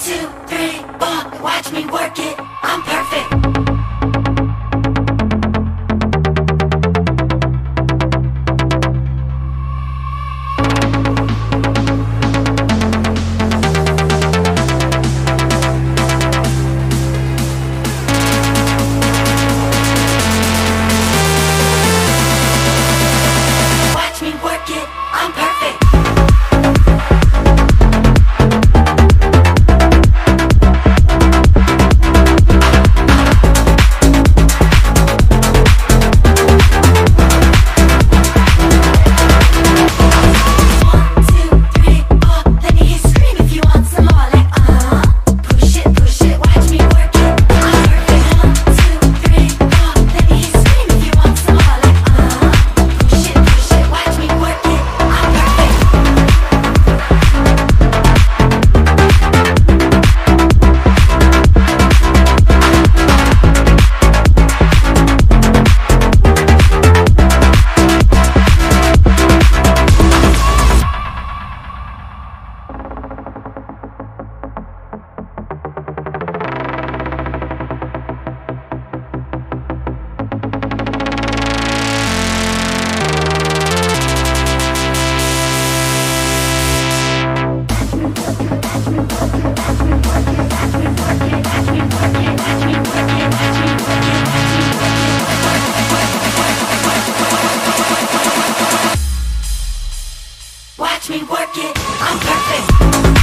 two, Watch me work it, I'm perfect.